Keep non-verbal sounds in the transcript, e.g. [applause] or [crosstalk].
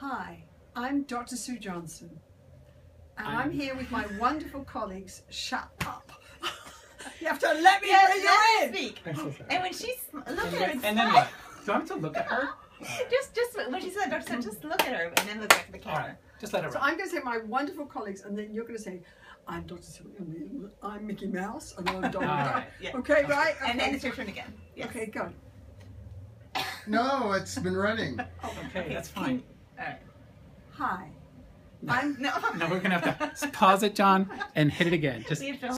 Hi, I'm Dr. Sue Johnson, and I'm, I'm- here with my [laughs] wonderful colleagues. Shut up! [laughs] you have to let me Yes, bring let you in. speak. So. And when she's look And at her and, and then smile. what? Do I have to look at her? [laughs] Just, just when she said Dr. Sun, just look at her and then look back at the camera. right, just let her So run. I'm going to say my wonderful colleagues, and then you're going to say, "I'm Dr. Sue. I'm Mickey Mouse, and I'm Donald Duck." right. Yeah. Okay, right? And then Okay. it's your turn again. Yes. Okay, go. No, it's been running. Oh, okay, that's fine. All right. Hi, [laughs] I'm No. No, we're gonna have to pause it, John, and hit it again. Just We have to